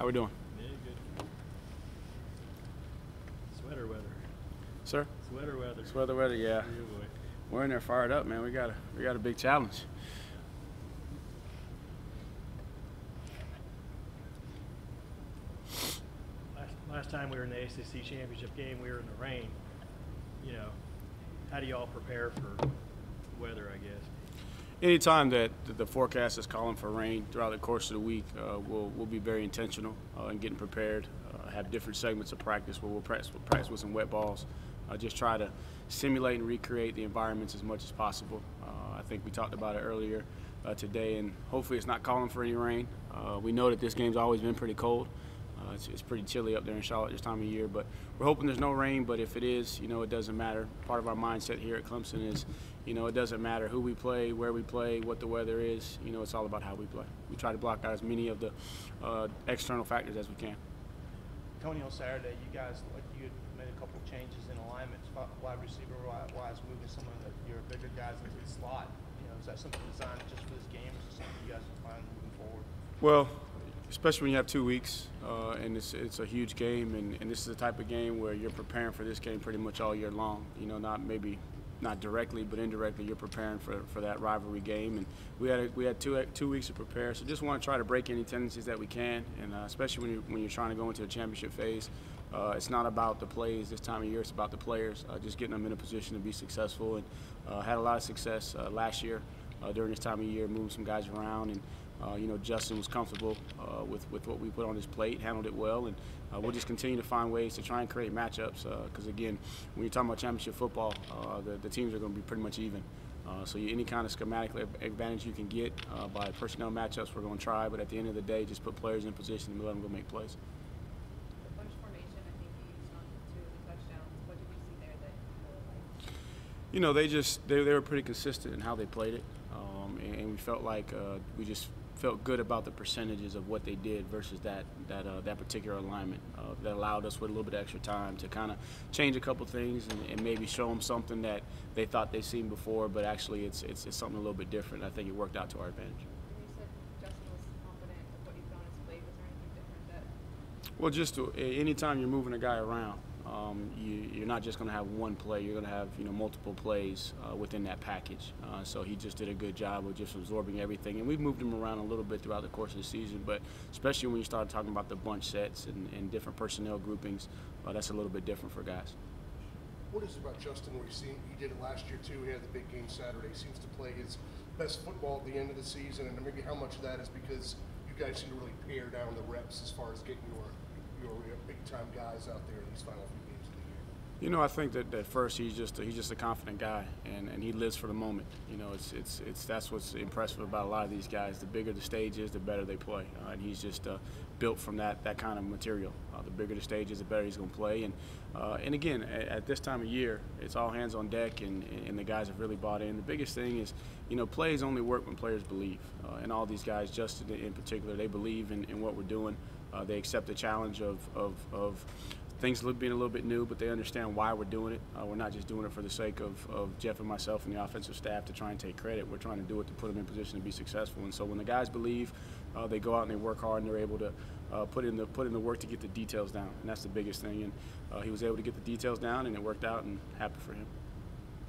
How we doing? Yeah, good. Sweater weather. Sir? Sweater weather. It's weather, yeah. Yeah. We're in there fired up, man. We got a we got a big challenge. Last, last time we were in the ACC championship game, we were in the rain. You know, how do y'all prepare for weather? I guess. Anytime that the forecast is calling for rain throughout the course of the week, uh, we'll we'll be very intentional uh, in getting prepared. Uh, have different segments of practice where we'll practice, we'll practice with some wet balls. Uh, just try to simulate and recreate the environments as much as possible. Uh, I think we talked about it earlier uh, today, and hopefully it's not calling for any rain. We know that this game's always been pretty cold. Uh, it's, it's pretty chilly up there in Charlotte this time of year, but we're hoping there's no rain. But if it is, you know, it doesn't matter. Part of our mindset here at Clemson is, you know, it doesn't matter who we play, where we play, what the weather is. You know, it's all about how we play. We try to block out as many of the uh, external factors as we can. Tony, on Saturday, you guys, like you had made a couple changes in alignments, fi- wide receiver wise, moving some of the, your bigger guys into the slot. You know, is that something designed just for this game, or is it something you guys are planning moving forward? Well, especially when you have two weeks uh, and it's, it's a huge game, and, and this is the type of game where you're preparing for this game pretty much all year long. You know, not maybe not directly, but indirectly, you're preparing for, for that rivalry game. And we had a, we had two two weeks to prepare, so just want to try to break any tendencies that we can, and uh, especially when you're when you're trying to go into a championship phase. Uh, it's not about the plays this time of year; it's about the players. Uh, just getting them in a position to be successful, and uh, had a lot of success uh, last year during this time of year, moving some guys around and. Uh, you know, Justyn was comfortable uh, with, with what we put on his plate, handled it well, and uh, we'll just continue to find ways to try and create matchups. Because again, when you're talking about championship football, uh, the, the teams are going to be pretty much even. Uh, so you, any kind of schematic advantage you can get uh, by personnel matchups, we're going to try. But at the end of the day, just put players in position and let them go make plays. The bunch formation, I think you used on two of the touchdowns. What did you see there that you really liked? You know, they just they, they were pretty consistent in how they played it, um, and, and we felt like uh, we just felt good about the percentages of what they did versus that that uh, that particular alignment uh, that allowed us with a little bit of extra time to kind of change a couple things and, and maybe show them something that they thought they'd seen before, but actually it's, it's it's something a little bit different. I think it worked out to our advantage. And you said Justyn was confident of what he put on his plate. Was there anything different that Well, just to, anytime you're moving a guy around, um, you, you're not just going to have one play. You're going to have you know multiple plays uh, within that package. Uh, so he just did a good job of just absorbing everything. And we've moved him around a little bit throughout the course of the season, but especially when you start talking about the bunch sets and, and different personnel groupings, uh, that's a little bit different for guys. What is it about Justyn where he seen he did it last year too? He had the big game Saturday. He seems to play his best football at the end of the season, and maybe how much of that is because you guys seem to really pare down the reps as far as getting your your big time guys out there in these final few games of the year. You know, I think that at first he's just a, he's just a confident guy, and, and he lives for the moment. You know, it's it's it's that's what's impressive about a lot of these guys. The bigger the stage is, the better they play, uh, and he's just uh, built from that that kind of material. Uh, the bigger the stage is, the better he's going to play. And uh, and again, at, at this time of year, it's all hands on deck, and and the guys have really bought in. The biggest thing is, you know, plays only work when players believe, uh, and all these guys, Justyn in particular, they believe in, in what we're doing. Uh, they accept the challenge of, of, of things being a little bit new, but they understand why we're doing it. Uh, we're not just doing it for the sake of, of Jeff and myself and the offensive staff to try and take credit. We're trying to do it to put them in position to be successful. And so when the guys believe, uh, they go out and they work hard and they're able to uh, put in the put in the work to get the details down. And that's the biggest thing. And uh, he was able to get the details down, and it worked out. And happy for him.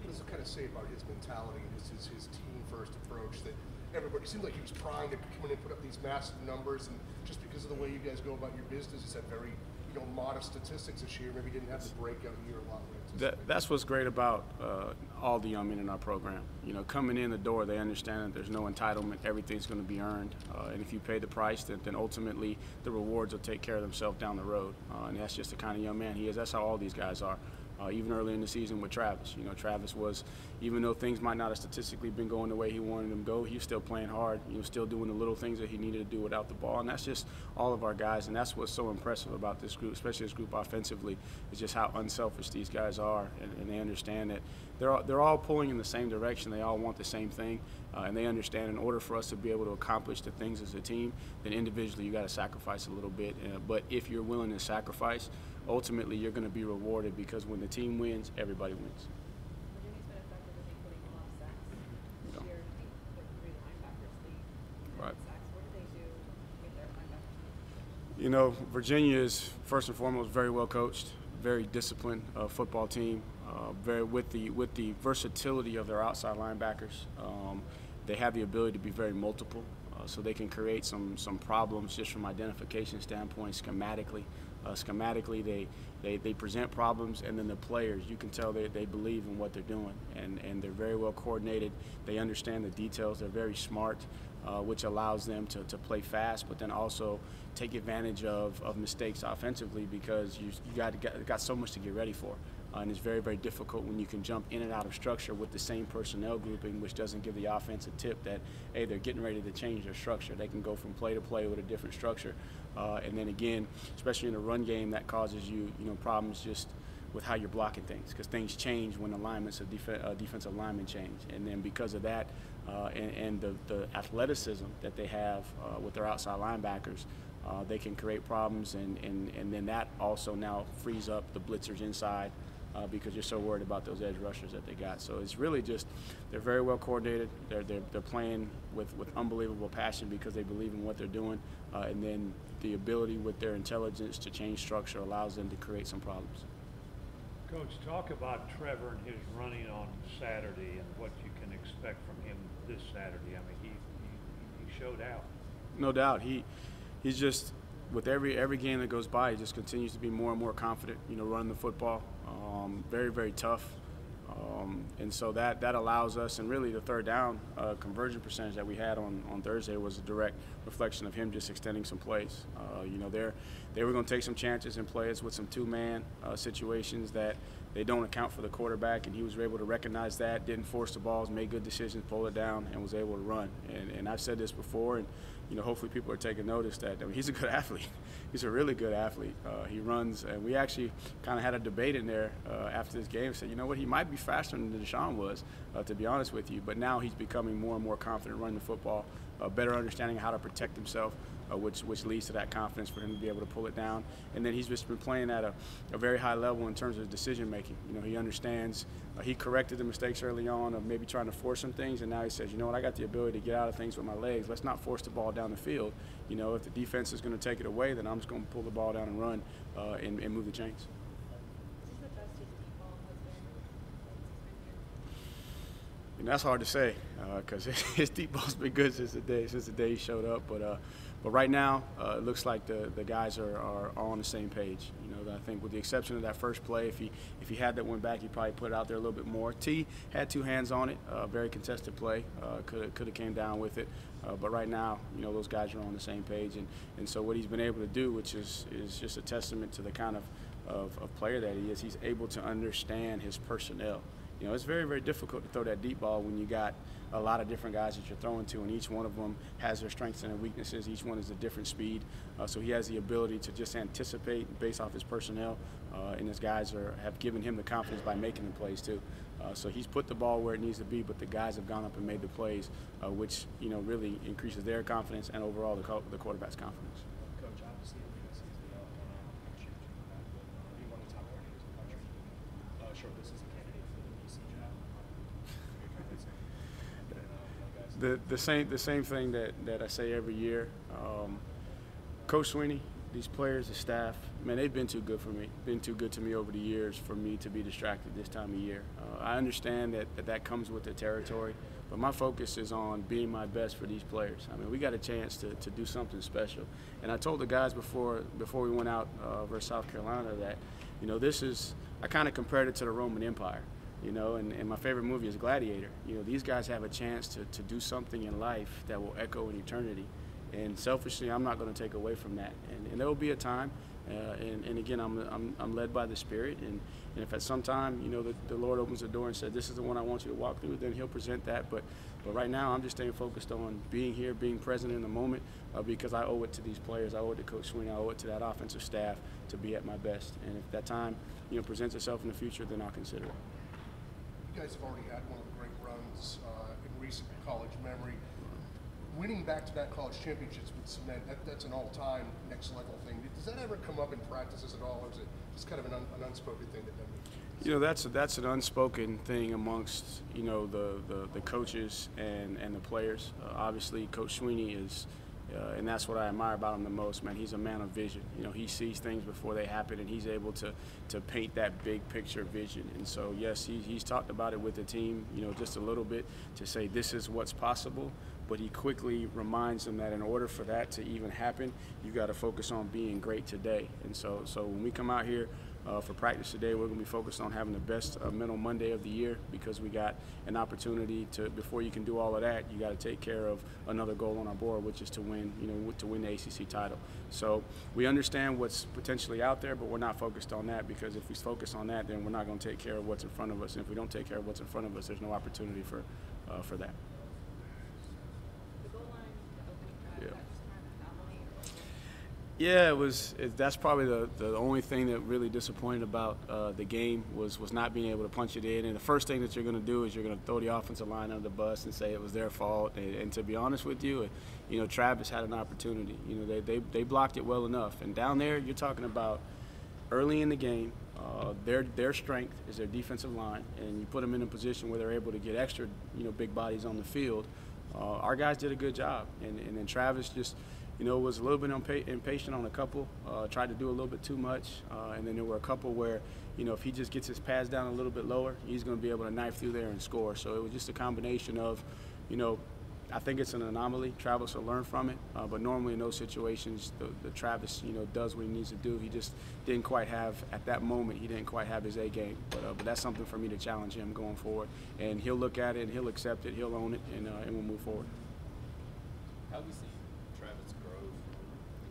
What does it kind of say about his mentality and his, his team first approach that everybody seemed like he was primed to come in and put up these massive numbers, and just because of the way you guys go about your business, he's had very you know modest statistics this year. Maybe didn't have the breakout year a lot. That, that's what's great about uh, all the young men in our program. You know, coming in the door, they understand that there's no entitlement. Everything's going to be earned, uh, and if you pay the price, then, then ultimately the rewards will take care of themselves down the road. Uh, and that's just the kind of young man he is. That's how all these guys are. Uh, even early in the season with Travis, you know, Travis was, even though things might not have statistically been going the way he wanted them to go, he was still playing hard. He was still doing the little things that he needed to do without the ball, and that's just all of our guys. And that's what's so impressive about this group, especially this group offensively, is just how unselfish these guys are, and, and they understand that they're all, they're all pulling in the same direction. They all want the same thing, uh, and they understand in order for us to be able to accomplish the things as a team, then individually you got to sacrifice a little bit. Uh, but if you're willing to sacrifice, ultimately you're going to be rewarded because when the team wins, everybody wins. Virginia's been effective, I think, putting a lot. This year, I think the three linebackers lead in Right. sacks. What do they do with their linebackers? You know, Virginia is first and foremost very well coached, very disciplined uh, football team. Uh, very with the with the versatility of their outside linebackers, um, they have the ability to be very multiple, uh, so they can create some some problems just from identification standpoint, schematically. Uh, schematically, they, they they present problems, and then the players, you can tell they, they believe in what they're doing, and and they're very well coordinated. They understand the details. They're very smart uh, which allows them to, to play fast, but then also take advantage of, of mistakes offensively because you, you got, got, got so much to get ready for. Uh, and it's very, very difficult when you can jump in and out of structure with the same personnel grouping, which doesn't give the offense a tip that, hey, they're getting ready to change their structure. They can go from play to play with a different structure. Uh, and then again, especially in a run game, that causes you, you know, problems just with how you're blocking things because things change when alignments of def- uh, defensive linemen change. And then because of that, uh, and, and the, the, athleticism that they have uh, with their outside linebackers, uh, they can create problems, and, and, and then that also now frees up the blitzers inside uh, because you're so worried about those edge rushers that they got. So it's really just they're very well coordinated. They're, they're, they're playing with, with unbelievable passion because they believe in what they're doing, uh, and then the ability with their intelligence to change structure allows them to create some problems. Coach, talk about Trevor and his running on Saturday and what you can expect from him this Saturday. I mean, he, he, he showed out. No doubt. He he's just with every every game that goes by, he just continues to be more and more confident. You know, running the football. Um, very very tough. Um, and so that, that allows us, and really the third down uh, conversion percentage that we had on, on Thursday was a direct reflection of him just extending some plays. Uh, you know, they're, they were going to take some chances and plays with some two man uh, situations that they don't account for the quarterback, and he was able to recognize that, didn't force the balls, made good decisions, pull it down, and was able to run. And, and I've said this before, and you know, hopefully people are taking notice that I mean, he's a good athlete. he's a really good athlete. Uh, he runs, and we actually kind of had a debate in there uh, after this game. Said, you know what, he might be faster than Deshaun was, uh, to be honest with you. But now he's becoming more and more confident running the football, a better understanding how to protect himself uh, which which leads to that confidence for him to be able to pull it down. And then he's just been playing at a, a very high level in terms of decision making. You know, he understands. Uh, he corrected the mistakes early on of maybe trying to force some things, and now he says, you know what, I got the ability to get out of things with my legs. Let's not force the ball down the field. You know, if the defense is going to take it away, then I'm just going to pull the ball down and run uh, and, and move the chains. And that's hard to say because uh, his deep ball's been good since the day since the day he showed up. But uh, but right now, uh, it looks like the, the guys are, are, are, on the same page. You know, I think with the exception of that first play, if he if he had that one back, he probably put it out there a little bit more. Tee had two hands on it, uh, very contested play. Could could have came down with it. Uh, but right now, you know, those guys are on the same page, and, and so what he's been able to do, which is is just a testament to the kind of, of, of player that he is, he's able to understand his personnel. You know, it's very, very difficult to throw that deep ball when you got a lot of different guys that you're throwing to, and each one of them has their strengths and their weaknesses. Each one is a different speed, uh, so he has the ability to just anticipate based off his personnel, uh, and his guys are have given him the confidence by making the plays too. Uh, so he's put the ball where it needs to be, but the guys have gone up and made the plays, uh, which you know really increases their confidence and overall the, the quarterback's confidence. Coach, obviously, season, you know, uh, you one of the top in the country. Uh, sure, this is a candidate for the DC job. The, the same the same thing that, that I say every year. Um, Coach Swinney, these players, the staff, man, they've been too good for me. Been too good to me over the years for me to be distracted this time of year. Uh, I understand that, that that comes with the territory, but my focus is on being my best for these players. I mean, we got a chance to, to do something special. And I told the guys before before we went out uh, versus South Carolina that, you know, this is I kind of compared it to the Roman Empire you know, and, and my favorite movie is Gladiator. You know, these guys have a chance to, to do something in life that will echo in eternity. And selfishly, I'm not going to take away from that. And, and there will be a time, uh, and, and again, I'm, I'm, I'm led by the Spirit. And, and if at some time, you know, the, the Lord opens the door and says, this is the one I want you to walk through, then he'll present that. But, but right now, I'm just staying focused on being here, being present in the moment, uh, because I owe it to these players. I owe it to Coach Swinney. I owe it to that offensive staff to be at my best. And if that time, you know, presents itself in the future, then I'll consider it you guys have already had one of the great runs uh, in recent college memory. Winning back-to-back college championships with cement, that, that's an all-time next level thing. Does that ever come up in practices at all, or is it just kind of an, un, an unspoken thing that you know that's a, that's an unspoken thing amongst you know the, the, the coaches and, and the players. Uh, obviously, Coach Swinney is Uh, and that's what I admire about him the most, man. He's a man of vision. You know, he sees things before they happen, and he's able to to paint that big picture vision. And so, yes, he, he's talked about it with the team, you know, just a little bit to say this is what's possible. But he quickly reminds them that in order for that to even happen, you got to focus on being great today. And so, so when we come out here uh, for practice today, we're going to be focused on having the best uh, mental Monday of the year because we got an opportunity to. Before you can do all of that, you got to take care of another goal on our board, which is to win. You know, to win the ACC title. So we understand what's potentially out there, but we're not focused on that because if we focus on that, then we're not going to take care of what's in front of us. And if we don't take care of what's in front of us, there's no opportunity for uh, for that. The goal line, the opening drive, Yeah. that just kind of anomaly or was it- Yeah, it was. It, that's probably the, the only thing that really disappointed about uh, the game was was not being able to punch it in. And the first thing that you're going to do is you're going to throw the offensive line under the bus and say it was their fault. And, and to be honest with you, you know Travis had an opportunity. You know they, they they blocked it well enough. And down there, you're talking about early in the game. Uh, their their strength is their defensive line, and you put them in a position where they're able to get extra, you know, big bodies on the field. Uh, our guys did a good job, and, and then Travis just, you know, was a little bit impa- impatient on a couple, uh, tried to do a little bit too much, uh, and then there were a couple where, you know, if he just gets his pads down a little bit lower, he's going to be able to knife through there and score. So it was just a combination of, you know, I think it's an anomaly. Travis will learn from it, uh, but normally in those situations, the, the Travis, you know, does what he needs to do. He just didn't quite have at that moment. He didn't quite have his A game, but uh, but that's something for me to challenge him going forward. And he'll look at it, and he'll accept it, he'll own it, and uh, and we'll move forward. How have you seen Travis grow,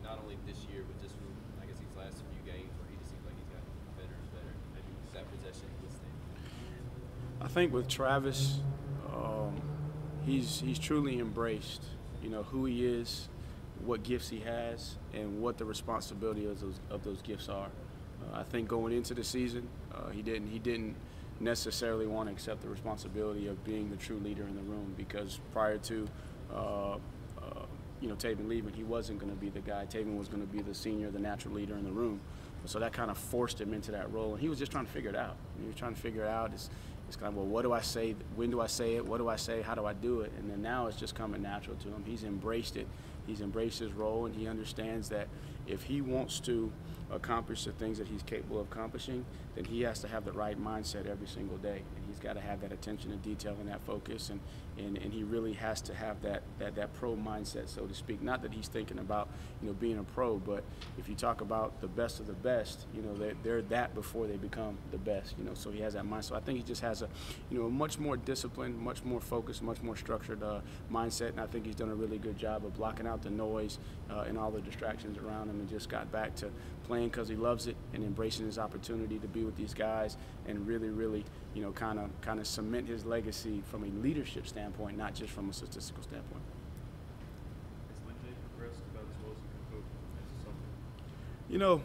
not only this year, but just from, I guess, these last few games where he just seems like he's gotten better and better? Maybe that possession with I think with Travis, um, he's he's truly embraced, you know, who he is, what gifts he has, and what the responsibility of those of those gifts are. Uh, I think going into the season, uh, he didn't he didn't necessarily want to accept the responsibility of being the true leader in the room because prior to uh, you know Tavien leaving, he wasn't going to be the guy. Tavien was going to be the senior, the natural leader in the room. So that kind of forced him into that role, and he was just trying to figure it out. He was trying to figure it out. It's, it's kind of well, what do I say? When do I say it? What do I say? How do I do it? And then now it's just coming natural to him. He's embraced it. He's embraced his role, and he understands that if he wants to accomplish the things that he's capable of accomplishing, then he has to have the right mindset every single day, and he's got to have that attention to detail and that focus, and, and, and he really has to have that, that that pro mindset, so to speak. Not that he's thinking about you know being a pro, but if you talk about the best of the best, you know they're, they're that before they become the best, you know. So he has that mind. So I think he just has a you know a much more disciplined, much more focused, much more structured uh, mindset, and I think he's done a really good job of blocking out the noise uh, and all the distractions around him, and just got back to playing because he loves it and embracing his opportunity to be with these guys and really, really, you know, kind of kind of cement his legacy from a leadership standpoint, not just from a statistical standpoint. Has Lyn-J progressed about as well as you could hope as a sophomore? You know,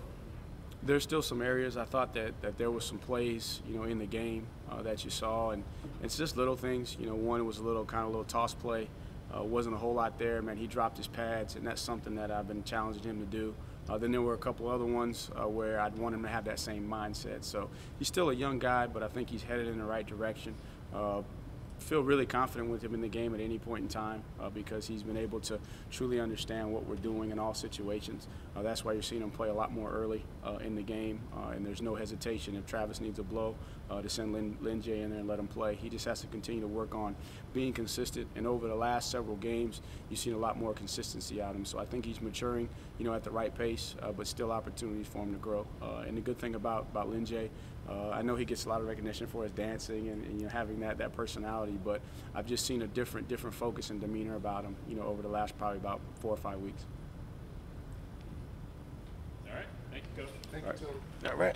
there's still some areas I thought that, that there was some plays, you know, in the game uh, that you saw, and it's just little things. You know, one was a little kind of little toss play, uh, wasn't a whole lot there. Man, he dropped his pads, and that's something that I've been challenging him to do. Uh, then there were a couple other ones uh, where I'd want him to have that same mindset. So he's still a young guy, but I think he's headed in the right direction. Feel really confident with him in the game at any point in time uh, because he's been able to truly understand what we're doing in all situations. Uh, that's why you're seeing him play a lot more early uh, in the game, uh, and there's no hesitation if Travis needs a blow uh, to send Lyn, Lin J in there and let him play. He just has to continue to work on being consistent. And over the last several games, you've seen a lot more consistency out of him. So I think he's maturing, you know, at the right pace, uh, but still opportunities for him to grow. And the good thing about about Lyn-J, uh, I know he gets a lot of recognition for his dancing and, and you know having that that personality, but I've just seen a different different focus and demeanor about him, you know, over the last probably about four or five weeks. All right, thank you, coach. Thank All you, right. Tony. All right.